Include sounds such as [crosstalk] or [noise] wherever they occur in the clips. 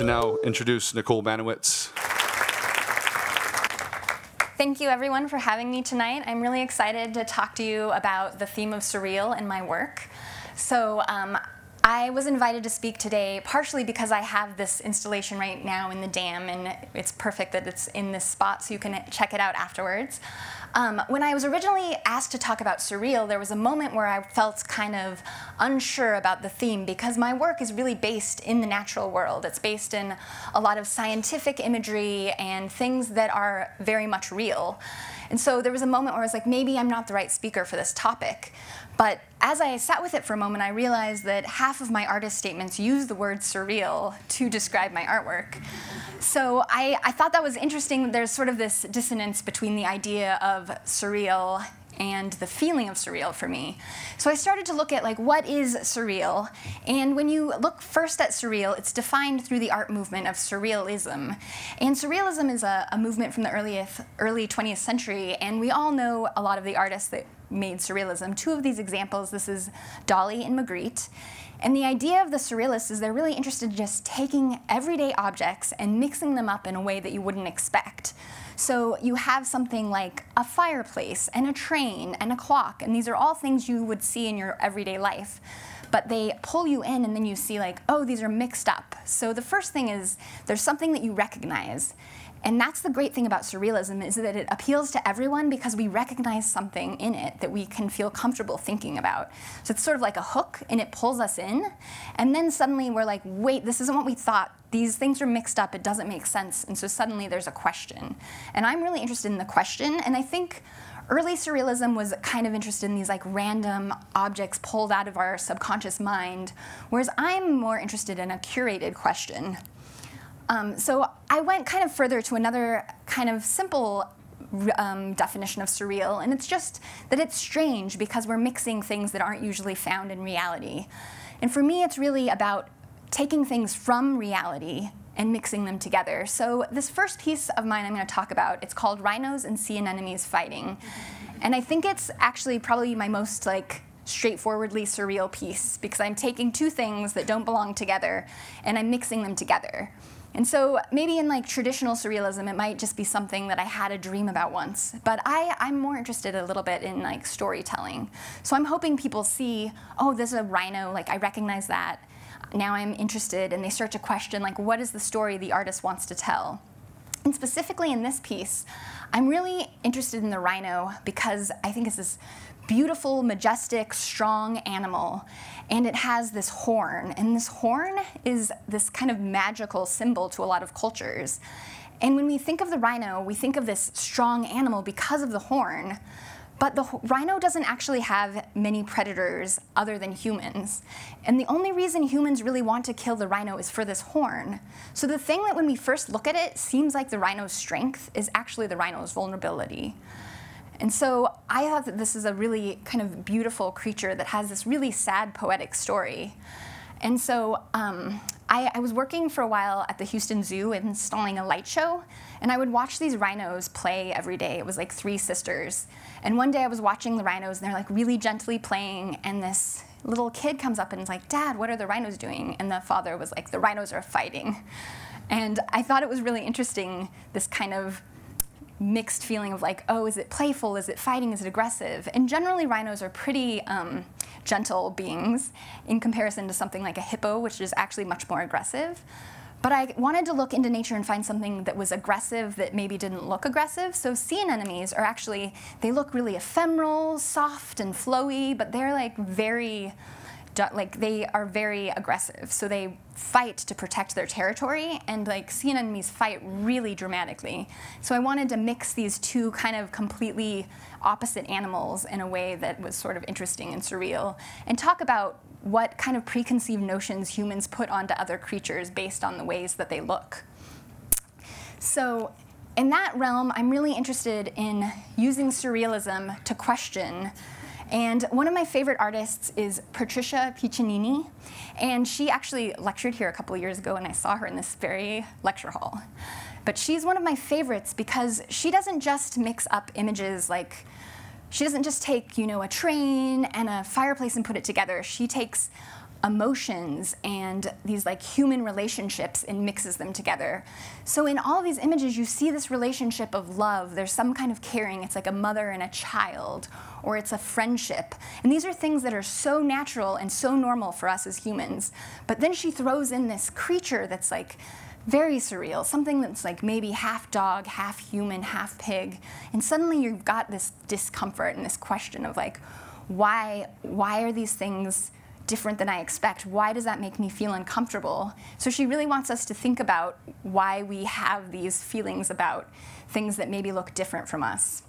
To now introduce Nicole Banowetz. Thank you everyone for having me tonight. I'm really excited to talk to you about the theme of surreal in my work. So um, I was invited to speak today partially because I have this installation right now in the DAM and it's perfect that it's in this spot so you can check it out afterwards. Um, when I was originally asked to talk about surreal, there was a moment where I felt kind of unsure about the theme because my work is really based in the natural world. It's based in a lot of scientific imagery and things that are very much real. And so there was a moment where I was like, maybe I'm not the right speaker for this topic. But as I sat with it for a moment, I realized that half of my artist statements use the word surreal to describe my artwork. So I, I thought that was interesting. There's sort of this dissonance between the idea of surreal and the feeling of surreal for me. So I started to look at like what is surreal, and when you look first at surreal, it's defined through the art movement of surrealism. And surrealism is a, a movement from the early, early 20th century, and we all know a lot of the artists that made surrealism. Two of these examples, this is Dali and Magritte. And the idea of the surrealists is they're really interested in just taking everyday objects and mixing them up in a way that you wouldn't expect. So you have something like a fireplace and a train and a clock, and these are all things you would see in your everyday life. But they pull you in, and then you see, like, oh, these are mixed up. So the first thing is there's something that you recognize. And that's the great thing about surrealism is that it appeals to everyone because we recognize something in it that we can feel comfortable thinking about. So it's sort of like a hook and it pulls us in. And then suddenly we're like, wait, this isn't what we thought. These things are mixed up. It doesn't make sense. And so suddenly there's a question. And I'm really interested in the question. And I think early surrealism was kind of interested in these like random objects pulled out of our subconscious mind, whereas I'm more interested in a curated question. Um, so I went kind of further to another kind of simple um, definition of surreal, and it's just that it's strange because we're mixing things that aren't usually found in reality. And for me, it's really about taking things from reality and mixing them together. So this first piece of mine I'm going to talk about, it's called Rhinos and Sea Anemones Fighting. And I think it's actually probably my most like straightforwardly surreal piece because I'm taking two things that don't belong together and I'm mixing them together. And so maybe in like traditional surrealism, it might just be something that I had a dream about once. But I, I'm more interested a little bit in like storytelling. So I'm hoping people see, oh, there's a rhino, like I recognize that. Now I'm interested, and they start to question like, what is the story the artist wants to tell? And specifically in this piece, I'm really interested in the rhino because I think it's this beautiful, majestic, strong animal. And it has this horn. And this horn is this kind of magical symbol to a lot of cultures. And when we think of the rhino, we think of this strong animal because of the horn. But the rhino doesn't actually have many predators other than humans. And the only reason humans really want to kill the rhino is for this horn. So the thing that when we first look at it seems like the rhino's strength is actually the rhino's vulnerability. And so I thought that this is a really kind of beautiful creature that has this really sad poetic story. And so um, I, I, was working for a while at the Houston Zoo installing a light show, and I would watch these rhinos play every day. It was like three sisters. And one day I was watching the rhinos, and they're like really gently playing, and this little kid comes up and is like, Dad, what are the rhinos doing? And the father was like, The rhinos are fighting. And I thought it was really interesting, this kind of mixed feeling of like, oh, is it playful? Is it fighting? Is it aggressive? And generally, rhinos are pretty um, gentle beings in comparison to something like a hippo, which is actually much more aggressive. But I wanted to look into nature and find something that was aggressive that maybe didn't look aggressive. So sea anemones are actually, they look really ephemeral, soft and flowy, but they're like very like they are very aggressive. So they fight to protect their territory, and like sea anemones fight really dramatically. So I wanted to mix these two kind of completely opposite animals in a way that was sort of interesting and surreal, and talk about what kind of preconceived notions humans put onto other creatures based on the ways that they look. So in that realm, I'm really interested in using surrealism to question and one of my favorite artists is Patricia Piccinini. And she actually lectured here a couple years ago, and I saw her in this very lecture hall. But she's one of my favorites because she doesn't just mix up images like, she doesn't just take, you know, a train and a fireplace and put it together. She takes emotions and these like human relationships and mixes them together. So in all these images, you see this relationship of love. There's some kind of caring. It's like a mother and a child, or it's a friendship. And these are things that are so natural and so normal for us as humans. But then she throws in this creature that's like very surreal, something that's like maybe half dog, half human, half pig. And suddenly you've got this discomfort and this question of like, why, why are these things different than I expect? Why does that make me feel uncomfortable? So she really wants us to think about why we have these feelings about things that maybe look different from us.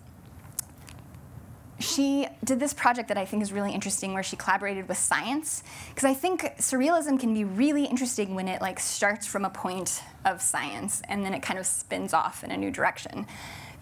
She did this project that I think is really interesting where she collaborated with science because I think surrealism can be really interesting when it like starts from a point of science and then it kind of spins off in a new direction.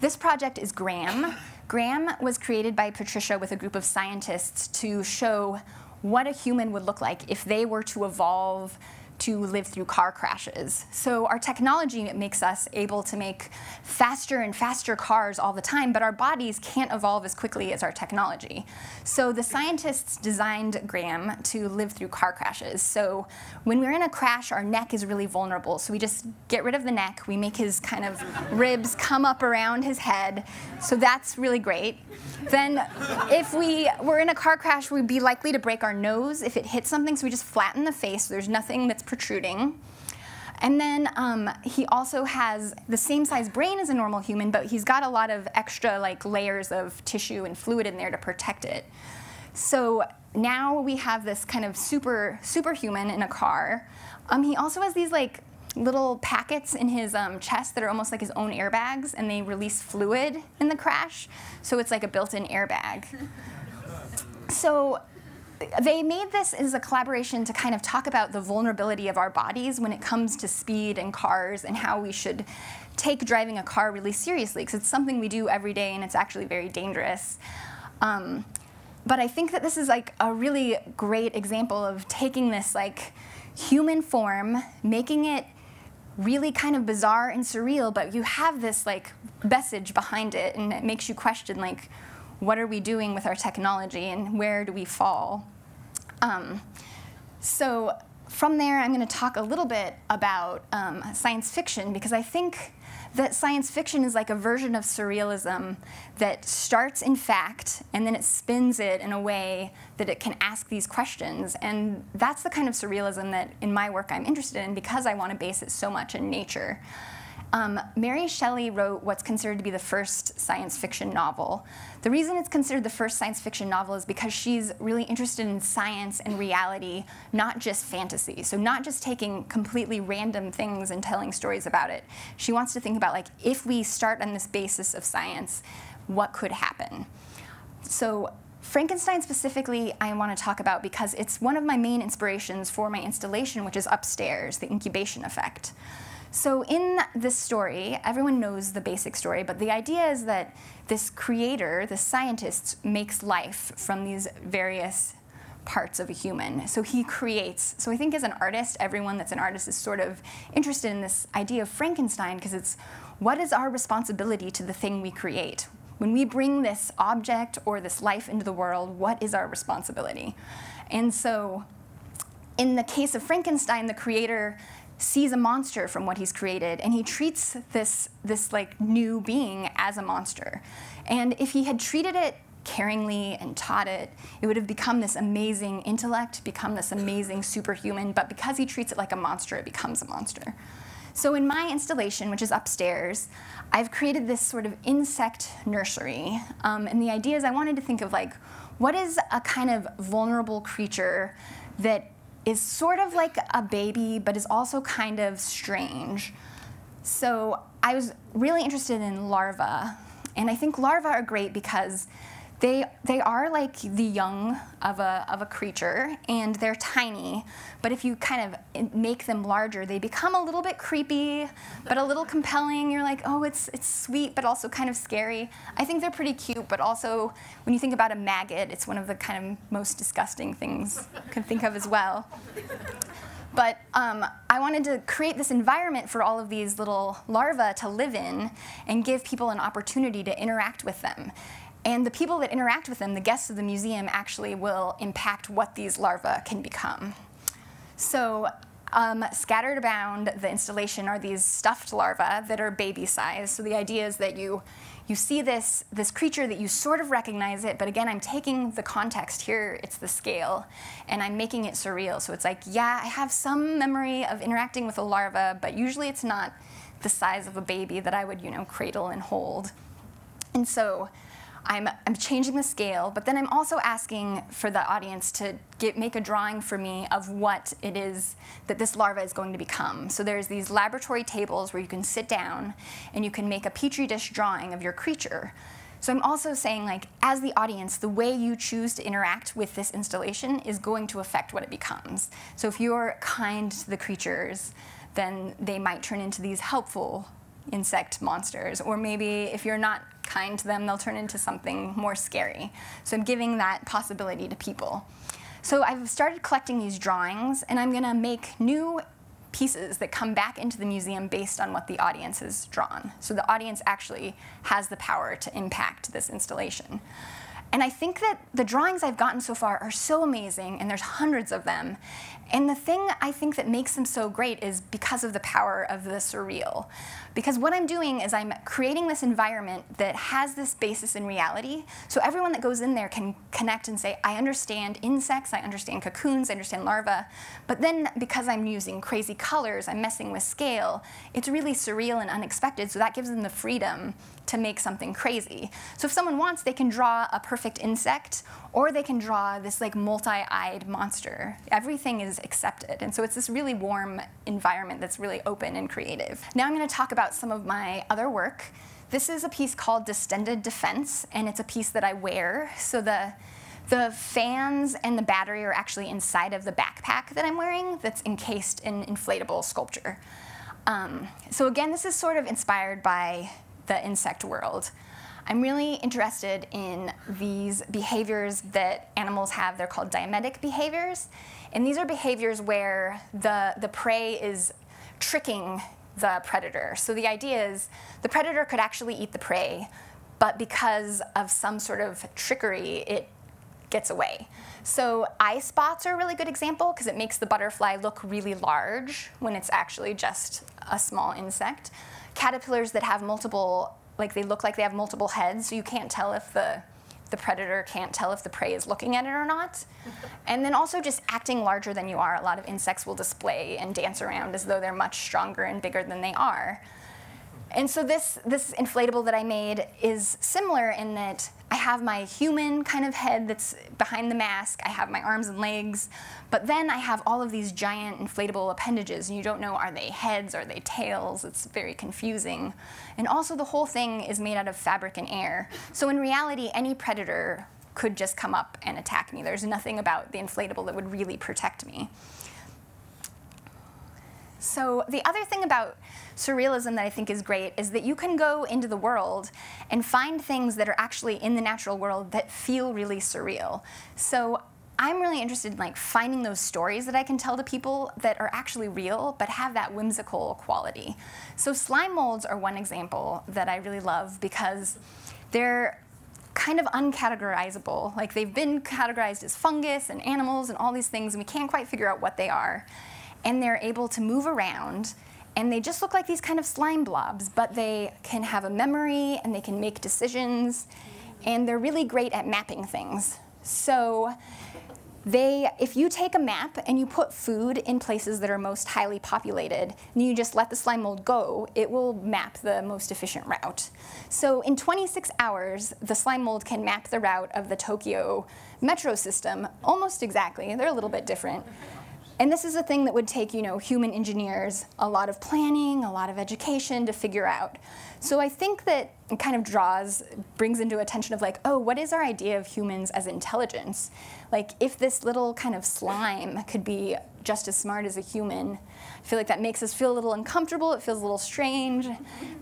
This project is Graham. Graham was created by Patricia with a group of scientists to show what a human would look like if they were to evolve to live through car crashes. So our technology makes us able to make faster and faster cars all the time, but our bodies can't evolve as quickly as our technology. So the scientists designed Graham to live through car crashes. So when we're in a crash, our neck is really vulnerable. So we just get rid of the neck, we make his kind of ribs come up around his head. So that's really great. Then if we were in a car crash, we'd be likely to break our nose if it hits something, so we just flatten the face. So there's nothing that's protruding. And then um, he also has the same size brain as a normal human, but he's got a lot of extra like layers of tissue and fluid in there to protect it. So now we have this kind of super superhuman in a car. Um, he also has these like little packets in his um, chest that are almost like his own airbags, and they release fluid in the crash. So it's like a built-in airbag. [laughs] so they made this as a collaboration to kind of talk about the vulnerability of our bodies when it comes to speed and cars and how we should take driving a car really seriously because it's something we do every day and it's actually very dangerous. Um, but I think that this is like a really great example of taking this like human form, making it really kind of bizarre and surreal, but you have this like message behind it and it makes you question like what are we doing with our technology and where do we fall? Um, so from there, I'm going to talk a little bit about um, science fiction because I think that science fiction is like a version of surrealism that starts in fact and then it spins it in a way that it can ask these questions. And that's the kind of surrealism that in my work I'm interested in because I want to base it so much in nature. Um, Mary Shelley wrote what's considered to be the first science fiction novel. The reason it's considered the first science fiction novel is because she's really interested in science and reality, not just fantasy. So not just taking completely random things and telling stories about it. She wants to think about like, if we start on this basis of science, what could happen? So Frankenstein specifically, I want to talk about because it's one of my main inspirations for my installation, which is upstairs, the incubation effect. So in this story, everyone knows the basic story, but the idea is that this creator, the scientist, makes life from these various parts of a human. So he creates. So I think as an artist, everyone that's an artist is sort of interested in this idea of Frankenstein because it's what is our responsibility to the thing we create? When we bring this object or this life into the world, what is our responsibility? And so in the case of Frankenstein, the creator sees a monster from what he's created and he treats this, this like new being as a monster. And if he had treated it caringly and taught it, it would have become this amazing intellect, become this amazing superhuman, but because he treats it like a monster, it becomes a monster. So in my installation, which is upstairs, I've created this sort of insect nursery. Um, and the idea is I wanted to think of like, what is a kind of vulnerable creature that is sort of like a baby, but is also kind of strange. So I was really interested in larvae. And I think larvae are great because they, they are like the young of a, of a creature, and they're tiny. But if you kind of make them larger, they become a little bit creepy, but a little compelling. You're like, oh, it's, it's sweet, but also kind of scary. I think they're pretty cute, but also when you think about a maggot, it's one of the kind of most disgusting things you can think of as well. But um, I wanted to create this environment for all of these little larvae to live in and give people an opportunity to interact with them. And the people that interact with them, the guests of the museum, actually will impact what these larvae can become. So um, scattered around the installation are these stuffed larvae that are baby size. So the idea is that you you see this, this creature that you sort of recognize it, but again, I'm taking the context here, it's the scale, and I'm making it surreal. So it's like, yeah, I have some memory of interacting with a larva, but usually it's not the size of a baby that I would, you know, cradle and hold. And so I'm, I'm changing the scale, but then I'm also asking for the audience to get, make a drawing for me of what it is that this larva is going to become. So there's these laboratory tables where you can sit down and you can make a petri dish drawing of your creature. So I'm also saying, like, as the audience, the way you choose to interact with this installation is going to affect what it becomes. So if you're kind to the creatures, then they might turn into these helpful insect monsters. Or maybe if you're not kind to them, they'll turn into something more scary. So I'm giving that possibility to people. So I've started collecting these drawings, and I'm going to make new pieces that come back into the museum based on what the audience has drawn. So the audience actually has the power to impact this installation. And I think that the drawings I've gotten so far are so amazing, and there's hundreds of them. And the thing I think that makes them so great is because of the power of the surreal. Because what I'm doing is I'm creating this environment that has this basis in reality. So everyone that goes in there can connect and say, I understand insects, I understand cocoons, I understand larvae. But then because I'm using crazy colors, I'm messing with scale, it's really surreal and unexpected. So that gives them the freedom to make something crazy. So if someone wants, they can draw a perfect insect or they can draw this like multi-eyed monster. Everything is accepted. And so it's this really warm environment that's really open and creative. Now I'm going to talk about some of my other work. This is a piece called Distended Defense, and it's a piece that I wear. So the the fans and the battery are actually inside of the backpack that I'm wearing that's encased in inflatable sculpture. Um, so again, this is sort of inspired by the insect world. I'm really interested in these behaviors that animals have. They're called deimatic behaviors. And these are behaviors where the, the prey is tricking the predator. So the idea is the predator could actually eat the prey, but because of some sort of trickery, it gets away. So eye spots are a really good example because it makes the butterfly look really large when it's actually just a small insect. Caterpillars that have multiple like they look like they have multiple heads, so you can't tell if the the predator can't tell if the prey is looking at it or not. [laughs] and then also just acting larger than you are. A lot of insects will display and dance around as though they're much stronger and bigger than they are. And so this, this inflatable that I made is similar in that I have my human kind of head that's behind the mask, I have my arms and legs, but then I have all of these giant inflatable appendages, and you don't know are they heads, are they tails, it's very confusing. And also the whole thing is made out of fabric and air. So in reality, any predator could just come up and attack me. There's nothing about the inflatable that would really protect me. So the other thing about surrealism that I think is great is that you can go into the world and find things that are actually in the natural world that feel really surreal. So I'm really interested in like finding those stories that I can tell to people that are actually real but have that whimsical quality. So slime molds are one example that I really love because they're kind of uncategorizable. Like they've been categorized as fungus and animals and all these things and we can't quite figure out what they are and they're able to move around and they just look like these kind of slime blobs, but they can have a memory and they can make decisions and they're really great at mapping things. So they, if you take a map and you put food in places that are most highly populated, and you just let the slime mold go, it will map the most efficient route. So in 26 hours, the slime mold can map the route of the Tokyo metro system almost exactly. They're a little bit different. And this is a thing that would take, you know, human engineers a lot of planning, a lot of education to figure out. So I think that it kind of draws, brings into attention of like, oh, what is our idea of humans as intelligence? Like, if this little kind of slime could be just as smart as a human, I feel like that makes us feel a little uncomfortable. It feels a little strange.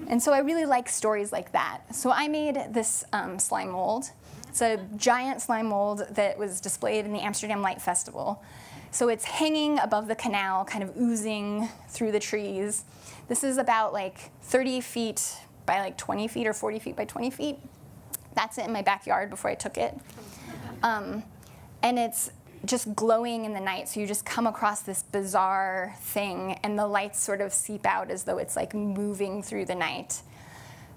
And so I really like stories like that. So I made this um, slime mold. It's a giant slime mold that was displayed in the Amsterdam Light Festival. So it's hanging above the canal, kind of oozing through the trees. This is about like 30 feet by like 20 feet or 40 feet by 20 feet. That's it in my backyard before I took it. Um, and it's just glowing in the night. So you just come across this bizarre thing, and the lights sort of seep out as though it's like moving through the night.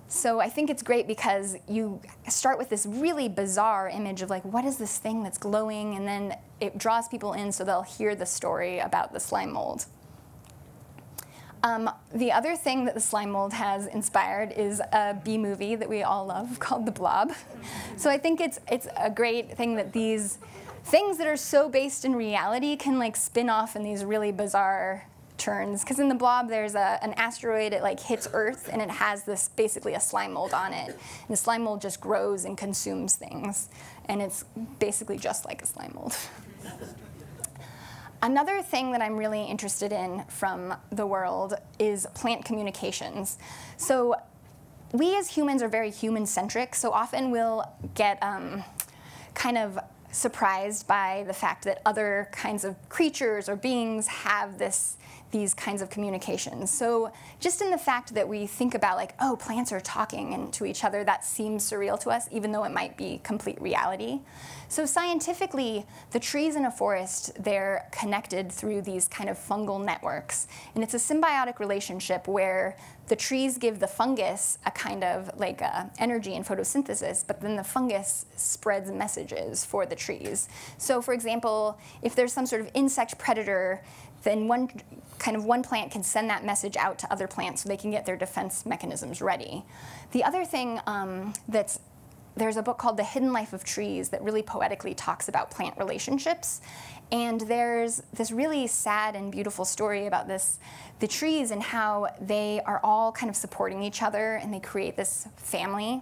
So I think it's great because you start with this really bizarre image of like, what is this thing that's glowing? And then it draws people in so they'll hear the story about the slime mold. Um, the other thing that the slime mold has inspired is a B movie that we all love [laughs] called The Blob. So I think it's, it's a great thing that these things that are so based in reality can like spin off in these really bizarre turns. Because in the blob, there's a, an asteroid, it like hits Earth, and it has this basically a slime mold on it. And the slime mold just grows and consumes things. And it's basically just like a slime mold. [laughs] Another thing that I'm really interested in from the world is plant communications. So we as humans are very human-centric, so often we'll get um, kind of surprised by the fact that other kinds of creatures or beings have this these kinds of communications. So just in the fact that we think about like, oh, plants are talking and to each other, that seems surreal to us, even though it might be complete reality. So scientifically, the trees in a forest, they're connected through these kind of fungal networks. And it's a symbiotic relationship where the trees give the fungus a kind of like uh, energy and photosynthesis, but then the fungus spreads messages for the trees. So for example, if there's some sort of insect predator, then one kind of one plant can send that message out to other plants so they can get their defense mechanisms ready. The other thing um, that's there's a book called The Hidden Life of Trees that really poetically talks about plant relationships. And there's this really sad and beautiful story about this, the trees and how they are all kind of supporting each other and they create this family.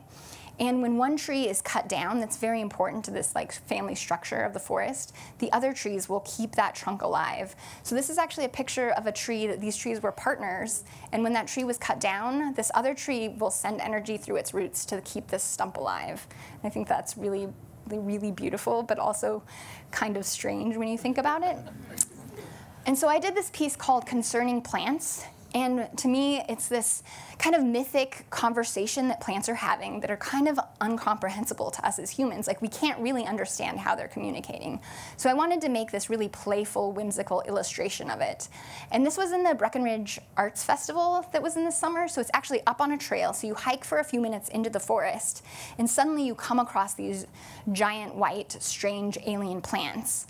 And when one tree is cut down, that's very important to this like family structure of the forest, the other trees will keep that trunk alive. So this is actually a picture of a tree that these trees were partners. And when that tree was cut down, this other tree will send energy through its roots to keep this stump alive. And I think that's really, really beautiful, but also kind of strange when you think about it. And so I did this piece called Concerning Plants. And to me, it's this kind of mythic conversation that plants are having that are kind of uncomprehensible to us as humans. Like, we can't really understand how they're communicating. So I wanted to make this really playful, whimsical illustration of it. And this was in the Breckenridge Arts Festival that was in the summer. So it's actually up on a trail. So you hike for a few minutes into the forest, and suddenly you come across these giant, white, strange alien plants.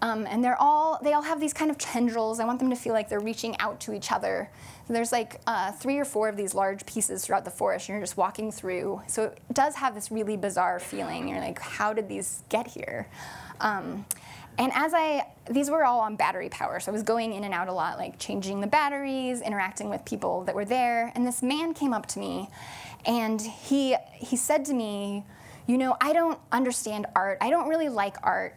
Um, and they're all, they all have these kind of tendrils. I want them to feel like they're reaching out to each other. So there's like uh, three or four of these large pieces throughout the forest, and you're just walking through. So it does have this really bizarre feeling. You're like, how did these get here? Um, and as I, these were all on battery power, so I was going in and out a lot, like changing the batteries, interacting with people that were there. And this man came up to me, and he, he said to me, you know, I don't understand art. I don't really like art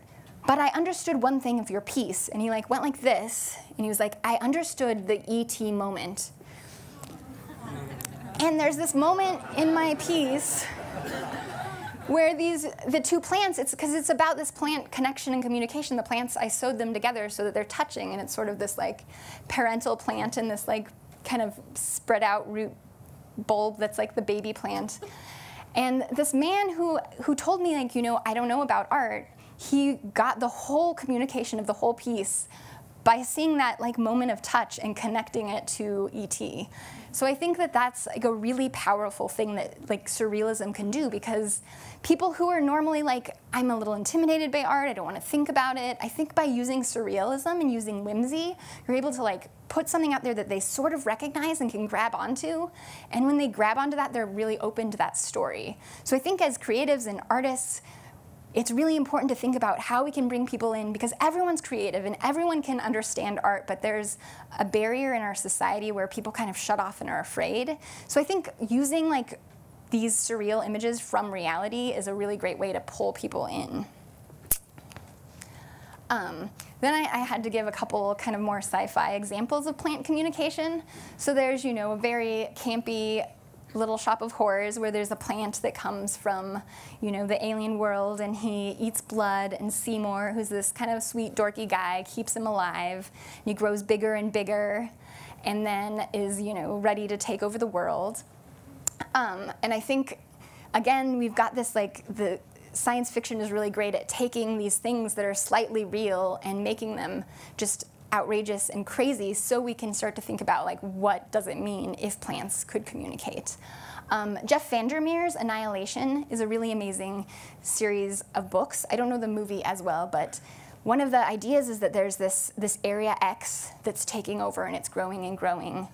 but I understood one thing of your piece. And he like went like this, and he was like, I understood the ET moment. And there's this moment in my piece where these the two plants it's because it's about this plant connection and communication the plants i sewed them together so that they're touching and it's sort of this like parental plant and this like kind of spread out root bulb that's like the baby plant and this man who who told me like you know i don't know about art he got the whole communication of the whole piece by seeing that like moment of touch and connecting it to ET. So I think that that's like a really powerful thing that like surrealism can do because people who are normally like I'm a little intimidated by art, I don't want to think about it. I think by using surrealism and using whimsy, you're able to like put something out there that they sort of recognize and can grab onto. And when they grab onto that, they're really open to that story. So I think as creatives and artists, it's really important to think about how we can bring people in because everyone's creative and everyone can understand art, but there's a barrier in our society where people kind of shut off and are afraid. So I think using like these surreal images from reality is a really great way to pull people in. Um, then I, I, had to give a couple kind of more sci-fi examples of plant communication. So there's, you know, a very campy little shop of horrors where there's a plant that comes from, you know, the alien world and he eats blood and Seymour, who's this kind of sweet, dorky guy, keeps him alive. And he grows bigger and bigger and then is, you know, ready to take over the world. Um, and I think, again, we've got this like the science fiction is really great at taking these things that are slightly real and making them just outrageous and crazy so we can start to think about like what does it mean if plants could communicate. Um, Jeff Vandermeer's Annihilation is a really amazing series of books. I don't know the movie as well, but one of the ideas is that there's this, this area X that's taking over and it's growing and growing.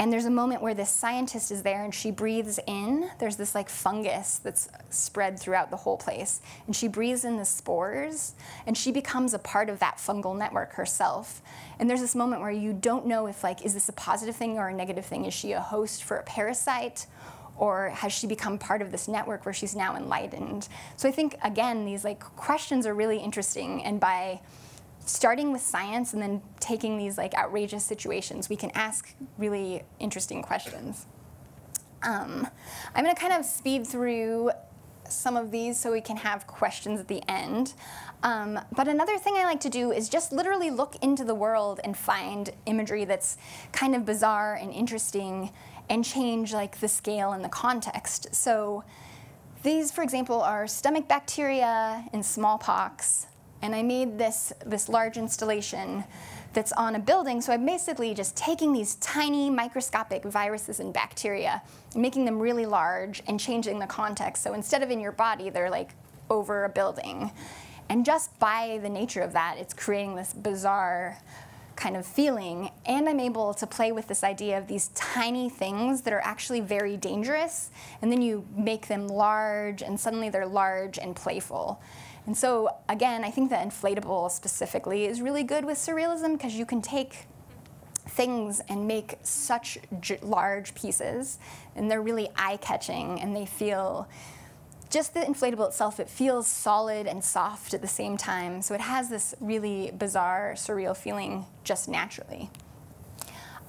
And there's a moment where this scientist is there and she breathes in. There's this like fungus that's spread throughout the whole place. And she breathes in the spores and she becomes a part of that fungal network herself. And there's this moment where you don't know if like, is this a positive thing or a negative thing? Is she a host for a parasite? Or has she become part of this network where she's now enlightened? So I think again, these like questions are really interesting, and by starting with science and then taking these like outrageous situations, we can ask really interesting questions. Um, I'm going to kind of speed through some of these so we can have questions at the end. Um, but another thing I like to do is just literally look into the world and find imagery that's kind of bizarre and interesting and change like the scale and the context. So these, for example, are stomach bacteria and smallpox. And I made this, this large installation that's on a building. So I'm basically just taking these tiny microscopic viruses and bacteria, making them really large and changing the context. So instead of in your body, they're like over a building. And just by the nature of that, it's creating this bizarre kind of feeling. And I'm able to play with this idea of these tiny things that are actually very dangerous. And then you make them large, and suddenly they're large and playful. And so, again, I think that inflatable specifically is really good with surrealism because you can take things and make such large pieces, and they're really eye catching and they feel just the inflatable itself, it feels solid and soft at the same time. So it has this really bizarre, surreal feeling just naturally.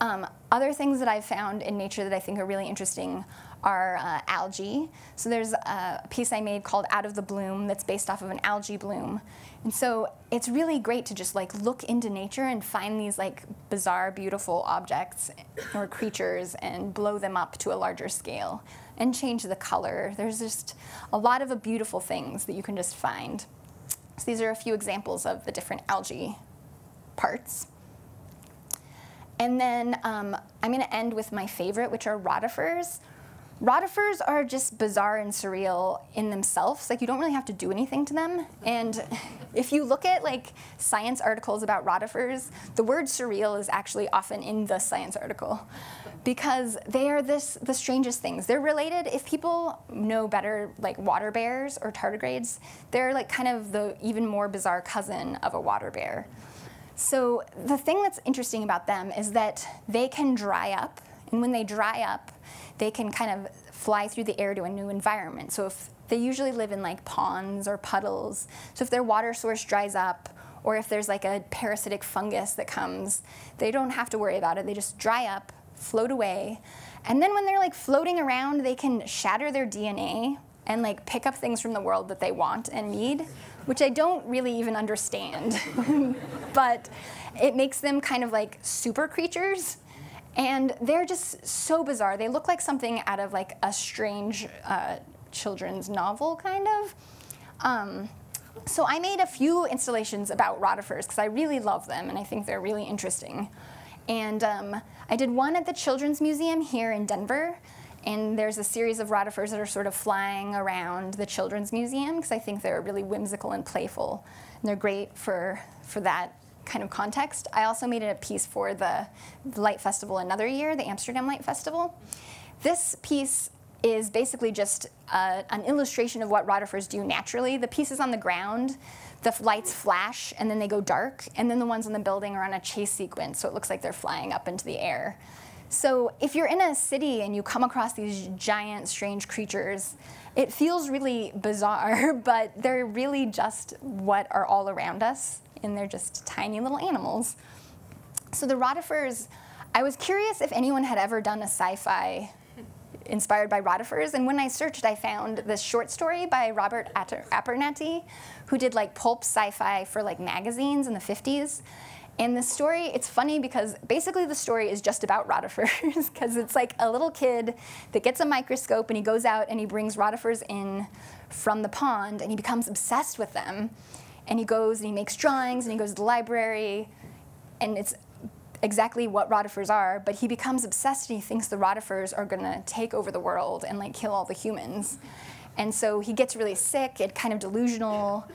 Um, other things that I've found in nature that I think are really interesting are uh, algae. So there's a piece I made called Out of the Bloom that's based off of an algae bloom. And so it's really great to just like look into nature and find these like bizarre, beautiful objects or creatures and blow them up to a larger scale and change the color. There's just a lot of beautiful things that you can just find. So these are a few examples of the different algae parts. And then um, I'm going to end with my favorite, which are rotifers. Rotifers are just bizarre and surreal in themselves. Like you don't really have to do anything to them. And if you look at like science articles about rotifers, the word surreal is actually often in the science article because they are this the strangest things. They're related. If people know better, like water bears or tardigrades, they're like kind of the even more bizarre cousin of a water bear. So the thing that's interesting about them is that they can dry up, and when they dry up, they can kind of fly through the air to a new environment. So if they usually live in like ponds or puddles, so if their water source dries up, or if there's like a parasitic fungus that comes, they don't have to worry about it. They just dry up, float away, and then when they're like floating around, they can shatter their DNA and like pick up things from the world that they want and need, which I don't really even understand. [laughs] but it makes them kind of like super creatures and they're just so bizarre. They look like something out of like a strange uh, children's novel, kind of. Um, so I made a few installations about rotifers because I really love them and I think they're really interesting. And um, I did one at the Children's Museum here in Denver. And there's a series of rotifers that are sort of flying around the Children's Museum because I think they're really whimsical and playful. And they're great for, for that kind of context. I also made a piece for the, Light Festival another year, the Amsterdam Light Festival. This piece is basically just uh, an illustration of what rotifers do naturally. The pieces on the ground, the lights flash and then they go dark, and then the ones in the building are on a chase sequence, so it looks like they're flying up into the air. So if you're in a city and you come across these giant, strange creatures, it feels really bizarre, [laughs] but they're really just what are all around us and they're just tiny little animals. So the rotifers, I was curious if anyone had ever done a sci-fi inspired by rotifers, and when I searched, I found this short story by Robert Abernathy, who did like pulp sci-fi for like magazines in the 50s. And the story, it's funny because basically the story is just about [laughs] rotifers because it's like a little kid that gets a microscope and he goes out and he brings rotifers in from the pond and he becomes obsessed with them. And he goes and he makes drawings and he goes to the library and it's exactly what rotifers are, but he becomes obsessed and he thinks the rotifers are gonna take over the world and like kill all the humans. And so he gets really sick and kind of delusional.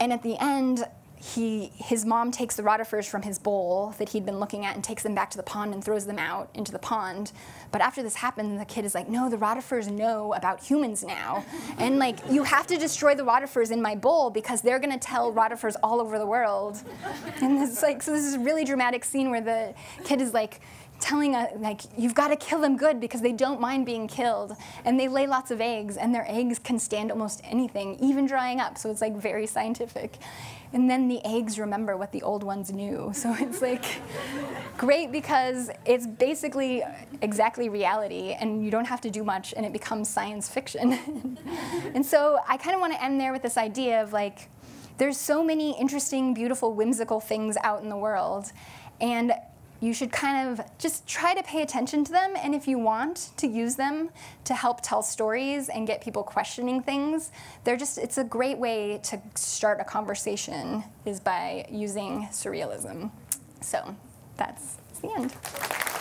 And at the end, he, his mom takes the rotifers from his bowl that he'd been looking at and takes them back to the pond and throws them out into the pond. But after this happens, the kid is like, no, the rotifers know about humans now. [laughs] and like, you have to destroy the rotifers in my bowl because they're gonna tell rotifers all over the world. And it's like, so this is a really dramatic scene where the kid is like, telling us, like, you've got to kill them good because they don't mind being killed. And they lay lots of eggs, and their eggs can stand almost anything, even drying up. So it's like very scientific. And then the eggs remember what the old ones knew. [laughs] So it's like great because it's basically exactly reality, and you don't have to do much, and it becomes science fiction. [laughs] and so I kind of want to end there with this idea of like, there's so many interesting, beautiful, whimsical things out in the world. And you should kind of just try to pay attention to them. And if you want to use them to help tell stories and get people questioning things, they're just, it's a great way to start a conversation is by using surrealism. So that's the end.